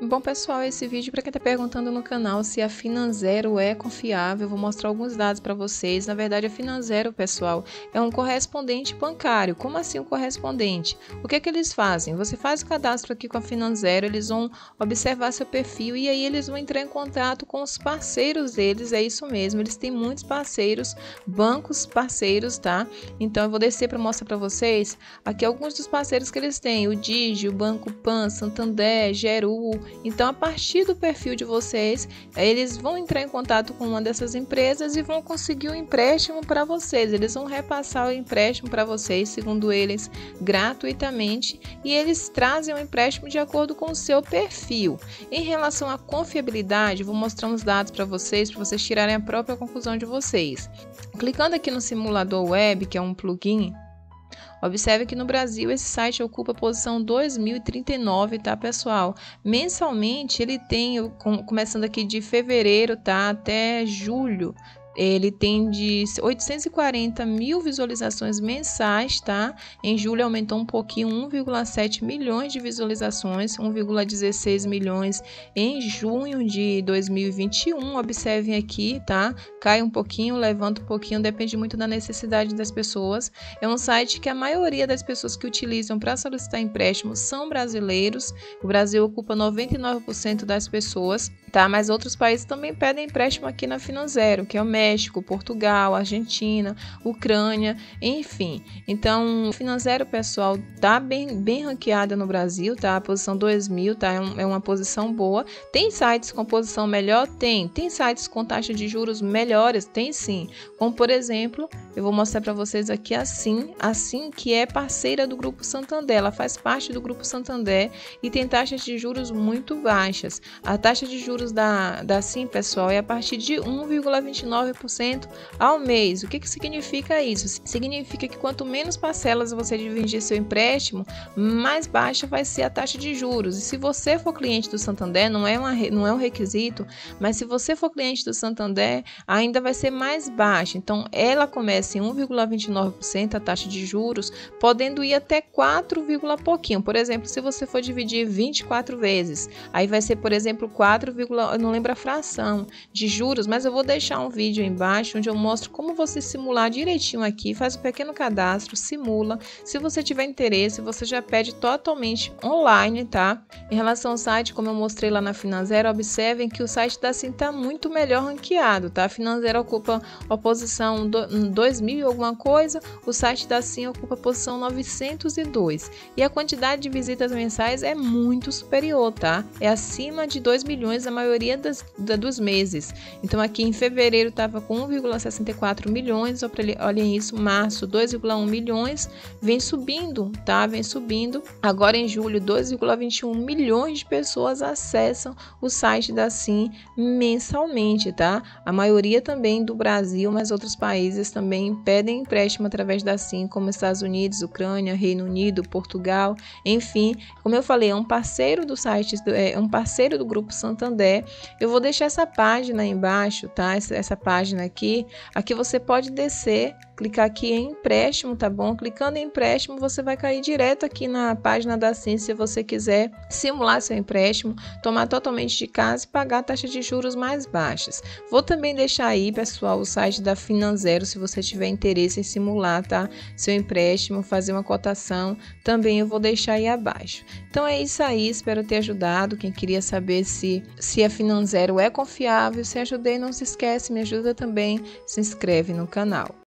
Bom, pessoal, esse vídeo para quem está perguntando no canal se a Finanzero é confiável, vou mostrar alguns dados para vocês. Na verdade, a Finanzero, pessoal, é um correspondente bancário. Como assim um correspondente? O que é que eles fazem? Você faz o cadastro aqui com a Finanzero, eles vão observar seu perfil e aí eles vão entrar em contato com os parceiros deles, é isso mesmo. Eles têm muitos parceiros, bancos parceiros, tá? Então eu vou descer para mostrar para vocês aqui alguns dos parceiros que eles têm: o Digi, o Banco Pan, Santander, Geru, então, a partir do perfil de vocês, eles vão entrar em contato com uma dessas empresas e vão conseguir um empréstimo para vocês. Eles vão repassar o empréstimo para vocês, segundo eles, gratuitamente, e eles trazem o empréstimo de acordo com o seu perfil. Em relação à confiabilidade, vou mostrar uns dados para vocês, para vocês tirarem a própria conclusão de vocês. Clicando aqui no simulador web, que é um plugin, Observe que no Brasil esse site ocupa a posição 2039, tá, pessoal? Mensalmente ele tem, começando aqui de fevereiro, tá, até julho, ele tem de 840 mil visualizações mensais, tá? Em julho aumentou um pouquinho, 1,7 milhões de visualizações, 1,16 milhões em junho de 2021. Observem aqui, tá? Cai um pouquinho, levanta um pouquinho, depende muito da necessidade das pessoas. É um site que a maioria das pessoas que utilizam para solicitar empréstimos são brasileiros. O Brasil ocupa 99% das pessoas, tá? Mas outros países também pedem empréstimo aqui na Finanzero, que é o México Portugal, Argentina, Ucrânia, enfim. Então, financeiro pessoal tá bem, bem ranqueada no Brasil, tá? A posição 2000, tá? É, um, é uma posição boa. Tem sites com posição melhor? Tem. Tem sites com taxa de juros melhores? Tem sim. Como, por exemplo, eu vou mostrar para vocês aqui assim, assim que é parceira do Grupo Santander. Ela faz parte do Grupo Santander e tem taxas de juros muito baixas. A taxa de juros da, da Sim, pessoal, é a partir de 1,29 ao mês. O que, que significa isso? Significa que quanto menos parcelas você dividir seu empréstimo, mais baixa vai ser a taxa de juros. E se você for cliente do Santander, não é, uma, não é um requisito, mas se você for cliente do Santander, ainda vai ser mais baixa. Então, ela começa em 1,29% a taxa de juros, podendo ir até 4, pouquinho. Por exemplo, se você for dividir 24 vezes, aí vai ser, por exemplo, 4, eu não lembro a fração de juros, mas eu vou deixar um vídeo embaixo onde eu mostro como você simular direitinho aqui, faz um pequeno cadastro, simula. Se você tiver interesse, você já pede totalmente online, tá? Em relação ao site, como eu mostrei lá na Finanzero, observem que o site da Sim está muito melhor ranqueado, tá? A Finanzero ocupa a posição 2000 e alguma coisa, o site da Sim ocupa a posição 902. E a quantidade de visitas mensais é muito superior, tá? É acima de 2 milhões a maioria das, da, dos meses. Então aqui em fevereiro estava com 1,64 milhões, olhem isso, março 2,1 milhões, vem subindo, tá? Vem subindo. Agora em julho, 2,21 milhões de pessoas acessam o site da Sim mensalmente, tá? A maioria também do Brasil, mas outros países também pedem empréstimo através da Sim, como Estados Unidos, Ucrânia, Reino Unido, Portugal, enfim, como eu falei, é um parceiro do site, é um parceiro do Grupo Santander. Eu vou deixar essa página embaixo, tá? Essa, essa página aqui, aqui você pode descer, clicar aqui em empréstimo, tá bom? Clicando em empréstimo, você vai cair direto aqui na página da Sim, se você quiser simular seu empréstimo, tomar totalmente de casa e pagar taxas de juros mais baixas. Vou também deixar aí, pessoal, o site da Finanzero, se você tiver interesse em simular, tá? Seu empréstimo, fazer uma cotação, também eu vou deixar aí abaixo. Então é isso aí, espero ter ajudado. Quem queria saber se, se a Finanzero é confiável, se ajudei, não se esquece, me ajuda também, se inscreve no canal.